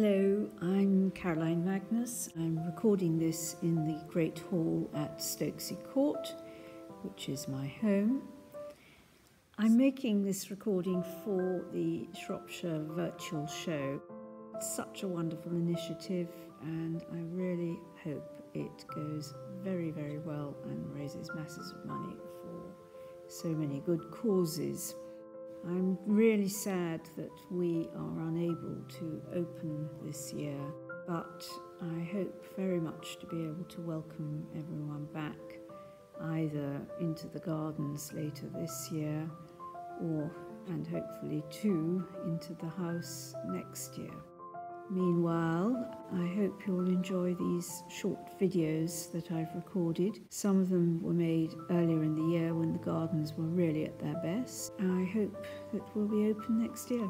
Hello, I'm Caroline Magnus. I'm recording this in the Great Hall at Stokesay Court, which is my home. I'm making this recording for the Shropshire Virtual Show. It's such a wonderful initiative, and I really hope it goes very, very well and raises masses of money for so many good causes. I'm really sad that we are unable to open this year, but I hope very much to be able to welcome everyone back either into the gardens later this year or, and hopefully too, into the house next year. Meanwhile, I hope you'll enjoy these short videos that I've recorded. Some of them were made earlier in the year when the gardens were really at their best. I hope that we'll be open next year.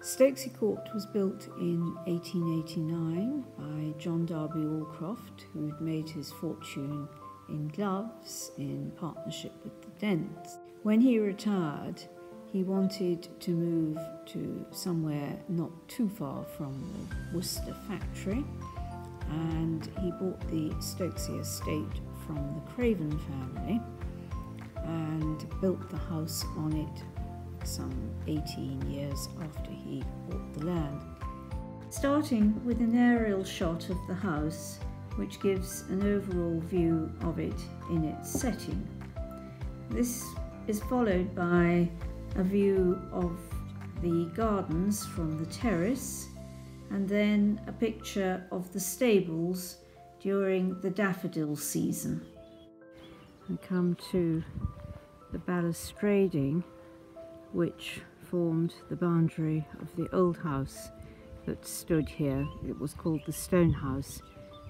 Stokesay Court was built in 1889 by John Derby Allcroft, who had made his fortune in gloves in partnership with the Dents. When he retired, he wanted to move to somewhere not too far from the Worcester factory and he bought the Stokesay estate from the Craven family and built the house on it some 18 years after he bought the land. Starting with an aerial shot of the house which gives an overall view of it in its setting. This is followed by a view of the gardens from the terrace and then a picture of the stables during the daffodil season. I come to the balustrading which formed the boundary of the old house that stood here. It was called the Stone House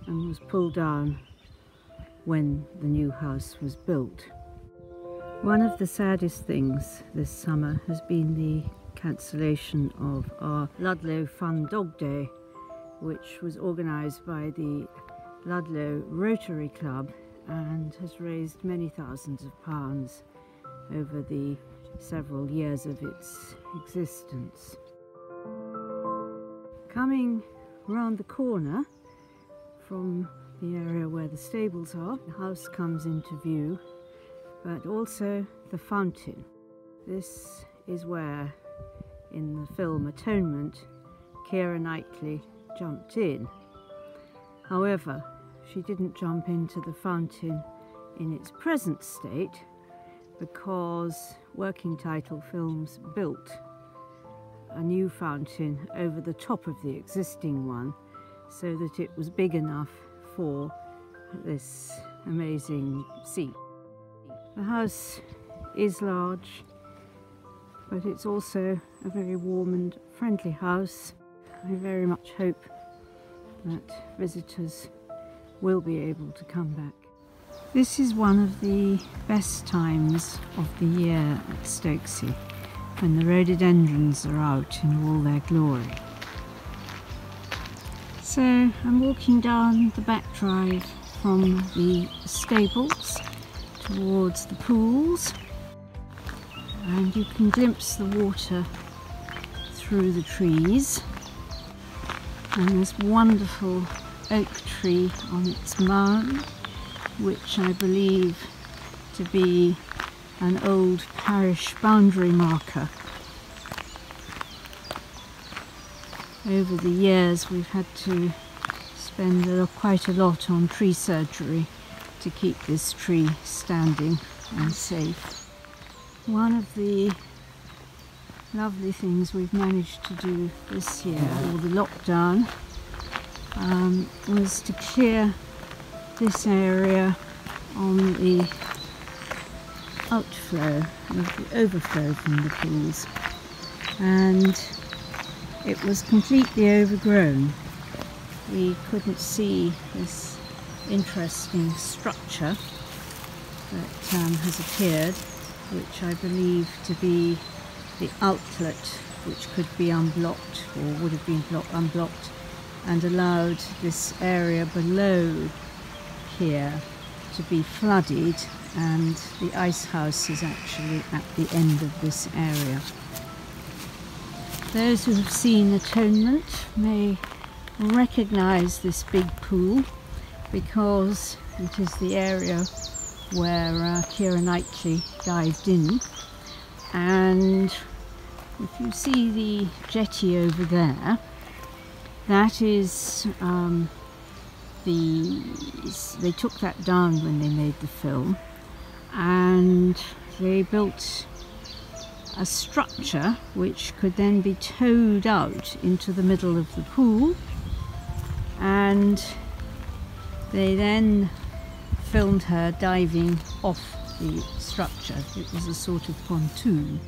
and was pulled down when the new house was built. One of the saddest things this summer has been the cancellation of our Ludlow Fun Dog Day, which was organised by the Ludlow Rotary Club and has raised many thousands of pounds over the several years of its existence. Coming round the corner from the area where the stables are, the house comes into view but also the fountain. This is where, in the film Atonement, Keira Knightley jumped in. However, she didn't jump into the fountain in its present state because Working Title Films built a new fountain over the top of the existing one so that it was big enough for this amazing scene. The house is large, but it's also a very warm and friendly house. I very much hope that visitors will be able to come back. This is one of the best times of the year at Stokesay, when the rhododendrons are out in all their glory. So I'm walking down the back drive from the stables towards the pools. And you can glimpse the water through the trees. And this wonderful oak tree on its mound which I believe to be an old parish boundary marker. Over the years we've had to spend quite a lot on tree surgery to keep this tree standing and safe. One of the lovely things we've managed to do this year, or the lockdown, um, was to clear this area on the outflow, the overflow from the pools. And it was completely overgrown. We couldn't see this interesting structure that um, has appeared, which I believe to be the outlet which could be unblocked or would have been unblocked and allowed this area below here to be flooded and the ice house is actually at the end of this area. Those who have seen Atonement may recognise this big pool because it is the area where uh, Keira Knightley dived in. And if you see the jetty over there that is um, the they took that down when they made the film. And they built a structure which could then be towed out into the middle of the pool. And they then filmed her diving off the structure. It was a sort of pontoon